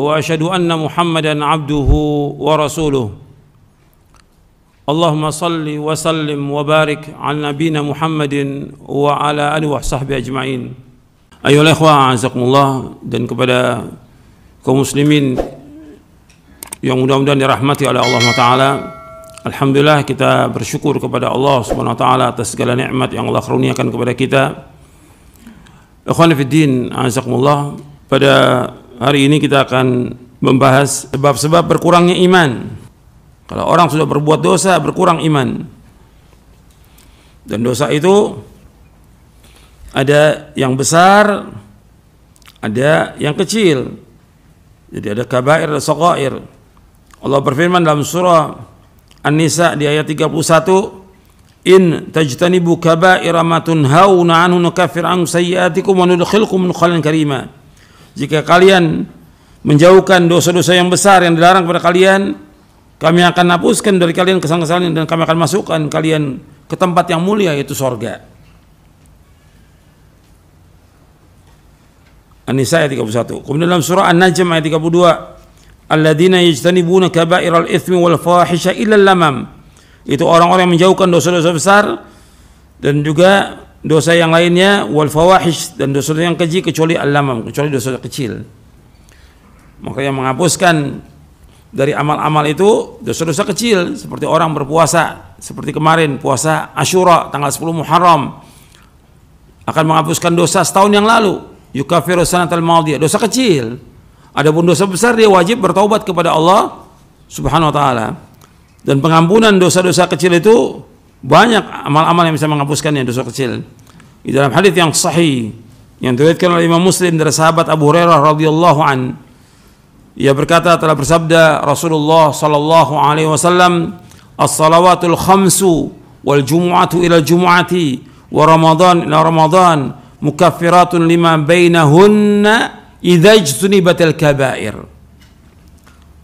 وأشهد أن محمدا عبده ورسوله اللهم صل وسلم وبارك على نبينا محمد وعلى آله وصحبه أجمعين أيها الإخوة أعزكم الله dan kepada kaum muslimin yang mudah-mudahan dirahmati oleh Allah Taala. Alhamdulillah kita bersyukur kepada Allah Subhanahu wa taala atas segala nikmat yang Allah karuniakan kepada kita. Ikhwan fillah, azakumullah. Pada hari ini kita akan membahas sebab-sebab berkurangnya iman. Kalau orang sudah berbuat dosa, berkurang iman. Dan dosa itu ada yang besar, ada yang kecil. Jadi ada kabair dan saqair. Allah berfirman dalam surah An-Nisa di ayat 31, "In tajtanibu kaba'ira ma tunhauna anhu nukaffir ankum sayyi'atikum wa nudkhilkum mudkhalan karima." Jika kalian menjauhkan dosa-dosa yang besar yang dilarang kepada kalian, kami akan hapuskan dari kalian kesalahan-kesalahan dan kami akan masukkan kalian ke tempat yang mulia yaitu sorga. An-Nisa ayat 31. Kemudian dalam surah An-Najm ayat 32, "Alladzina yajtanibuna kaba'iral itsmi wal fahisha illa lamam." Itu orang-orang yang menjauhkan dosa-dosa besar dan juga dosa yang lainnya wal fawahish dan dosa yang keji kecuali al-lamam, kecuali dosa kecil. Maka yang menghapuskan dari amal-amal itu dosa-dosa kecil seperti orang berpuasa seperti kemarin puasa Asyura tanggal 10 Muharram akan menghapuskan dosa setahun yang lalu. Yukafiru sanatal madiyah dosa kecil. Adapun dosa besar dia wajib bertaubat kepada Allah Subhanahu wa taala. Dan pengampunan dosa-dosa kecil itu banyak amal-amal yang bisa menghapuskannya dosa kecil. Di dalam hadis yang sahih yang diriwayatkan oleh Imam Muslim dari sahabat Abu Hurairah radhiyallahu an ia berkata telah bersabda Rasulullah sallallahu alaihi wasallam as-salawatul khamsu wal jumu'atu ila jumu'ati wa ramadan ila ramadan mukaffiratun lima bainahunna idza ijtunibatil kabair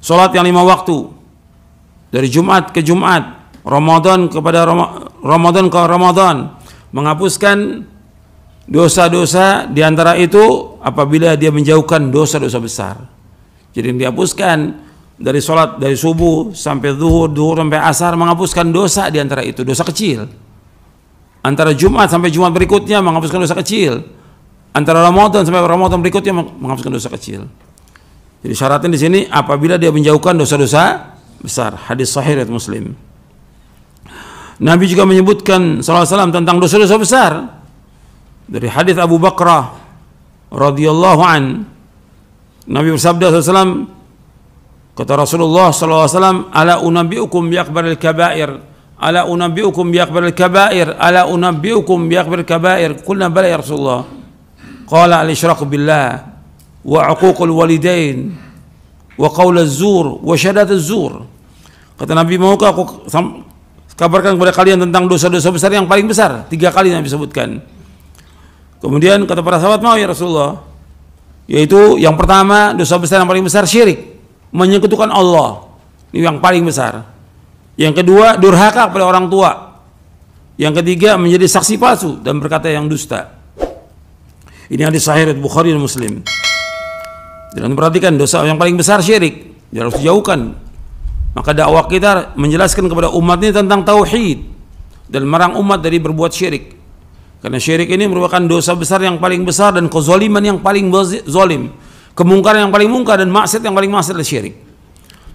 salat yang lima waktu dari Jumat ke Jumat Ramadan kepada Ramadan ke Ramadan menghapuskan dosa-dosa di antara itu apabila dia menjauhkan dosa-dosa besar jadi dihapuskan dari sholat dari subuh sampai zuhur, zuhur sampai asar menghapuskan dosa di antara itu, dosa kecil. Antara Jumat sampai Jumat berikutnya menghapuskan dosa kecil. Antara Ramadan sampai Ramadan berikutnya menghapuskan dosa kecil. Jadi syaratnya di sini apabila dia menjauhkan dosa-dosa besar. Hadis sahih riwayat Muslim. Nabi juga menyebutkan SAW tentang dosa-dosa besar. Dari hadis Abu Bakrah radhiyallahu an Nabi bersabda SAW kata Rasulullah SAW ala unabbiukum bi akbaril kabair ala unabbiukum bi akbaril kabair ala unabbiukum bi akbaril kabair. Qulna bala ya Rasulullah. Qala al isyraku billah wa uququl walidain wa qaul az-zur wa syahadat az-zur. Kata Nabi maukah aku kabarkan kepada kalian tentang dosa-dosa besar yang paling besar. Tiga kali Nabi sebutkan. Kemudian kata para sahabat mau ya Rasulullah? Yaitu yang pertama dosa besar yang paling besar syirik. Menyekutukan Allah. Ini yang paling besar. Yang kedua durhaka kepada orang tua. Yang ketiga menjadi saksi palsu dan berkata yang dusta. Ini hadis sahih Bukhari dan Muslim. Dan perhatikan dosa yang paling besar syirik. Harus dijauhkan maka dakwah kita menjelaskan kepada umat ini tentang tauhid dan merang umat dari berbuat syirik karena syirik ini merupakan dosa besar yang paling besar dan kezaliman yang paling zalim. Kemungkaran yang paling mungkar dan maksiat yang paling maksiat adalah syirik.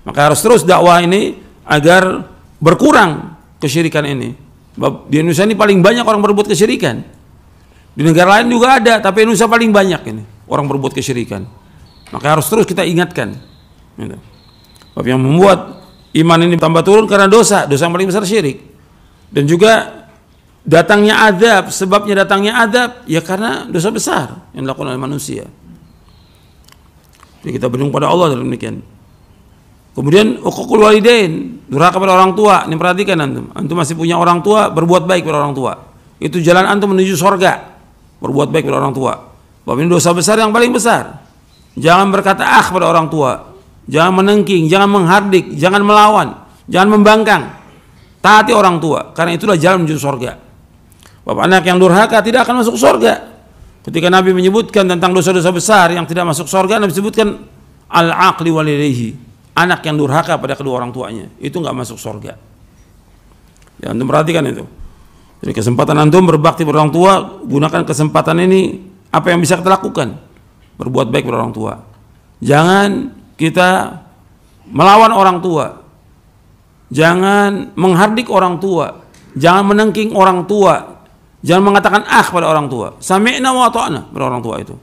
Maka harus terus dakwah ini agar berkurang kesyirikan ini. Di Indonesia ini paling banyak orang berbuat kesyirikan. Di negara lain juga ada, tapi Indonesia paling banyak ini orang berbuat kesyirikan. Maka harus terus kita ingatkan. Gitu. Yang membuat iman ini tambah turun karena dosa, dosa yang paling besar syirik. Dan juga datangnya adab, sebabnya datangnya adab ya karena dosa besar yang dilakukan oleh manusia. Jadi kita berlindung pada Allah dalam demikian. Kemudian uququl walidain, durhaka pada orang tua. Ini perhatikan antum. Antum masih punya orang tua, berbuat baik pada orang tua. Itu jalan antum menuju sorga. Berbuat baik pada orang tua. Bahwa ini dosa besar yang paling besar. Jangan berkata ah pada orang tua. Jangan menengking, jangan menghardik, jangan melawan, jangan membangkang. Taati orang tua, karena itulah jalan menuju sorga. Bapak anak yang durhaka tidak akan masuk sorga. Ketika Nabi menyebutkan tentang dosa-dosa besar yang tidak masuk sorga, Nabi sebutkan al-aqli walidayhi anak yang durhaka pada kedua orang tuanya itu nggak masuk surga. Ya, antum perhatikan itu. Jadi kesempatan antum berbakti pada orang tua, gunakan kesempatan ini apa yang bisa kita lakukan. Berbuat baik pada orang tua. Jangan kita melawan orang tua. Jangan menghardik orang tua. Jangan menengking orang tua. Jangan mengatakan ah pada orang tua. Sami'na wa ta'na pada orang tua itu.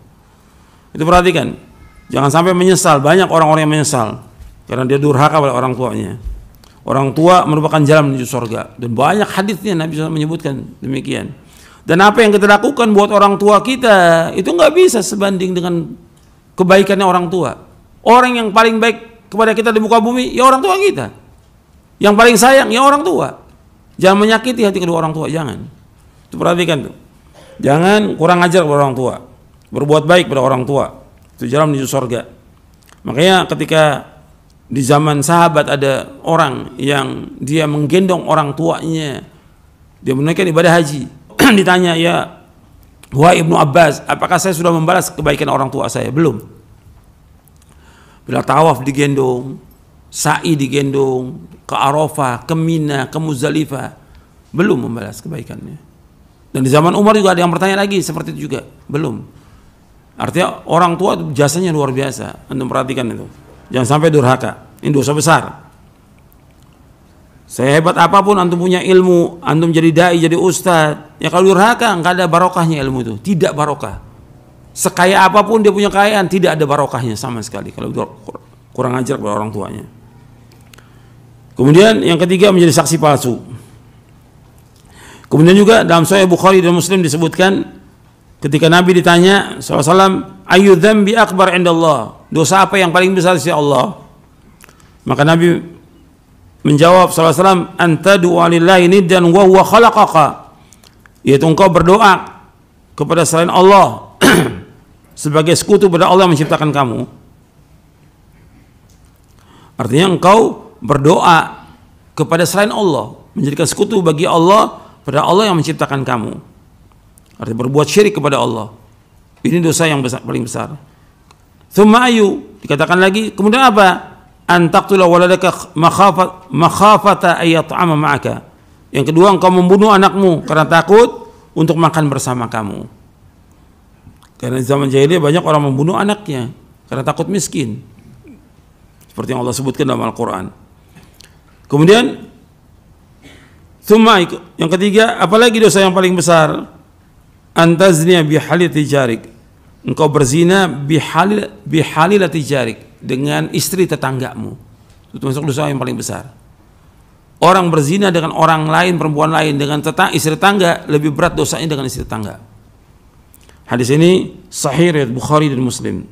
Itu perhatikan. Jangan sampai menyesal. Banyak orang-orang yang menyesal karena dia durhaka pada orang tuanya. Orang tua merupakan jalan menuju surga dan banyak hadisnya Nabi SAW menyebutkan demikian. Dan apa yang kita lakukan buat orang tua kita itu nggak bisa sebanding dengan kebaikannya orang tua. Orang yang paling baik kepada kita di muka bumi ya orang tua kita. Yang paling sayang ya orang tua. Jangan menyakiti hati kedua orang tua, jangan. Itu perhatikan tuh. Jangan kurang ajar kepada orang tua. Berbuat baik pada orang tua. Itu jalan menuju surga. Makanya ketika di zaman sahabat ada orang yang dia menggendong orang tuanya dia menunaikan ibadah haji ditanya ya wahai ibnu Abbas apakah saya sudah membalas kebaikan orang tua saya belum bila tawaf digendong sa'i digendong ke Arafah ke Mina ke Muzdalifah belum membalas kebaikannya dan di zaman Umar juga ada yang bertanya lagi seperti itu juga belum artinya orang tua jasanya luar biasa anda perhatikan itu Jangan sampai durhaka. Ini dosa besar. Saya hebat apa pun antum punya ilmu, antum jadi dai, jadi ustad, ya kalau durhaka nggak ada barokahnya ilmu itu, tidak barokah. Sekaya apa pun dia punya kekayaan, tidak ada barokahnya sama sekali. Kalau kurang ajar kepada orang tuanya. Kemudian yang ketiga menjadi saksi palsu. Kemudian juga dalam Sahih Bukhari dan Muslim disebutkan ketika Nabi ditanya SAW, ayu dzambi akbar indallah? Dosa apa yang paling besar sisi Allah? Maka Nabi menjawab SAW anta lillahi niddan wa huwa khalaqaka. Yaitu engkau berdoa kepada selain Allah sebagai sekutu pada Allah yang menciptakan kamu artinya engkau berdoa kepada selain Allah menjadikan sekutu bagi Allah pada Allah yang menciptakan kamu artinya berbuat syirik kepada Allah ini dosa yang besar, paling besar Thumma ayu dikatakan lagi kemudian apa? Antaktula waladaka makhafat makhafata ayat'ama ma'aka. Yang kedua engkau membunuh anakmu karena takut untuk makan bersama kamu. Karena zaman jahiliyah banyak orang membunuh anaknya karena takut miskin. Seperti yang Allah sebutkan dalam Al-Qur'an. Kemudian Thumma yang ketiga, apalagi dosa yang paling besar? Antaznia bihalit tijarik engkau berzina bihalil bihalilati jarik dengan istri tetanggamu itu termasuk dosa yang paling besar orang berzina dengan orang lain perempuan lain dengan tetang istri tetangga lebih berat dosanya dengan istri tetangga hadis ini sahih riwayat Bukhari dan Muslim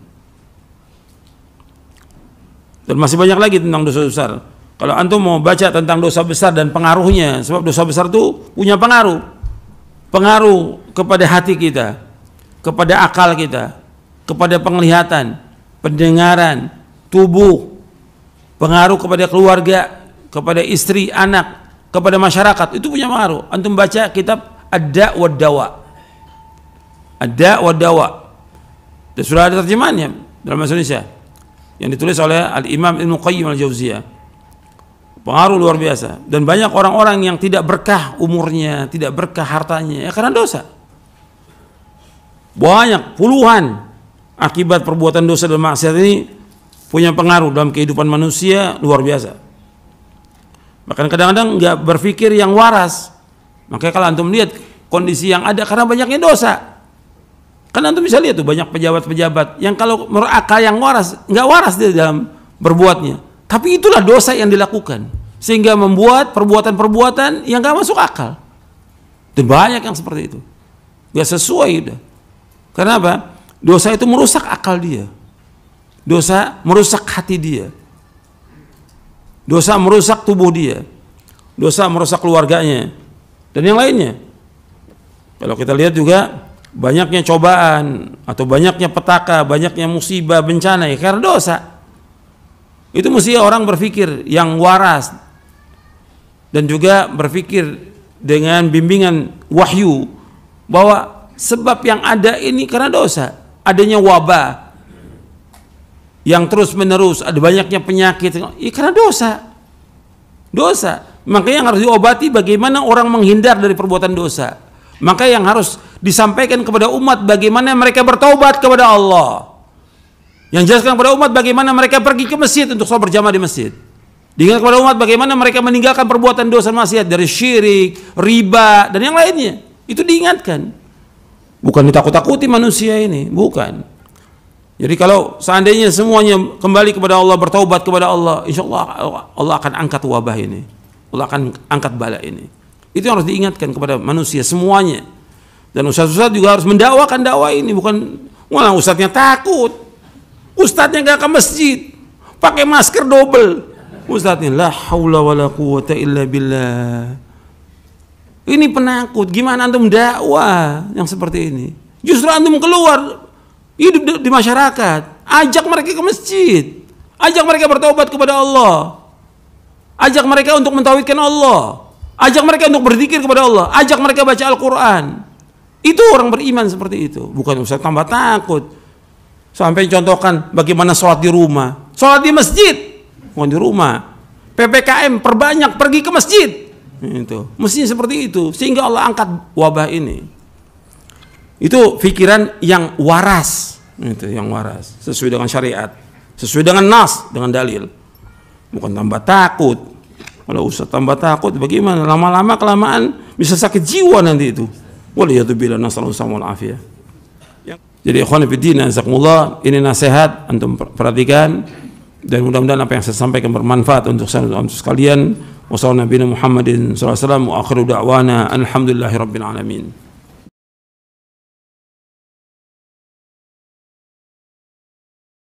dan masih banyak lagi tentang dosa besar kalau antum mau baca tentang dosa besar dan pengaruhnya sebab dosa besar itu punya pengaruh pengaruh kepada hati kita kepada akal kita, kepada penglihatan, pendengaran, tubuh, pengaruh kepada keluarga, kepada istri, anak, kepada masyarakat. Itu punya pengaruh. Antum baca kitab Ada wa Dawa. Ada wa Dawa. Dan sudah ada terjemahannya dalam bahasa Indonesia yang ditulis oleh Al-Imam Ibnu Qayyim Al-Jauziyah. Pengaruh luar biasa dan banyak orang-orang yang tidak berkah umurnya, tidak berkah hartanya ya karena dosa. Banyak puluhan akibat perbuatan dosa dan maksiat ini punya pengaruh dalam kehidupan manusia luar biasa. Bahkan kadang-kadang nggak berpikir yang waras. Makanya kalau antum lihat kondisi yang ada karena banyaknya dosa. Kan antum bisa lihat tuh banyak pejabat-pejabat yang kalau menurut akal yang waras nggak waras dia dalam berbuatnya. Tapi itulah dosa yang dilakukan sehingga membuat perbuatan-perbuatan yang nggak masuk akal. Dan banyak yang seperti itu. Gak sesuai udah. Karena apa? Dosa itu merusak akal dia. Dosa merusak hati dia. dosa merusak tubuh dia, dosa merusak keluarganya, dan yang lainnya. Kalau kita lihat juga banyaknya cobaan atau banyaknya petaka, banyaknya musibah, bencana ya karena dosa. Itu mesti orang berpikir yang waras dan juga berpikir dengan bimbingan wahyu bahwa sebab yang ada ini karena dosa, adanya wabah yang terus menerus, ada banyaknya penyakit, ya karena dosa. Dosa. Makanya yang harus diobati bagaimana orang menghindar dari perbuatan dosa. Maka yang harus disampaikan kepada umat bagaimana mereka bertobat kepada Allah. Yang jelaskan kepada umat bagaimana mereka pergi ke masjid untuk sholat berjamaah di masjid. Diingat kepada umat bagaimana mereka meninggalkan perbuatan dosa maksiat dari syirik, riba dan yang lainnya. Itu diingatkan. Bukan ditakut-takuti manusia ini, bukan. Jadi kalau seandainya semuanya kembali kepada Allah, bertaubat kepada Allah, insya Allah Allah akan angkat wabah ini. Allah akan angkat bala ini. Itu yang harus diingatkan kepada manusia semuanya. Dan ustaz-ustaz juga harus mendakwakan dakwah ini, bukan wah ustaznya takut. Ustaznya gak ke masjid, pakai masker double. Ustaznya la haula wala quwata illa billah. Ini penakut. Gimana antum dakwah yang seperti ini? Justru antum keluar hidup di, di masyarakat, ajak mereka ke masjid, ajak mereka bertobat kepada Allah, ajak mereka untuk mentauhidkan Allah, ajak mereka untuk berzikir kepada Allah, ajak mereka baca Al-Quran. Itu orang beriman seperti itu, bukan usah tambah takut. Sampai contohkan bagaimana sholat di rumah, sholat di masjid, bukan di rumah. PPKM perbanyak pergi ke masjid. Itu. Mestinya seperti itu sehingga Allah angkat wabah ini. Itu pikiran yang waras. Itu yang waras sesuai dengan syariat, sesuai dengan nas, dengan dalil. Bukan tambah takut. Kalau usah tambah takut bagaimana? Lama-lama kelamaan bisa sakit jiwa nanti itu. Waliyatubillah nasallallahu alaihi Jadi ikhwan fillah, ini nasihat antum perhatikan dan mudah-mudahan apa yang saya sampaikan bermanfaat untuk saya untuk sekalian. Wassalamualaikum warahmatullahi wabarakatuh. Wa akhiru da'wana alhamdulillahi rabbil alamin.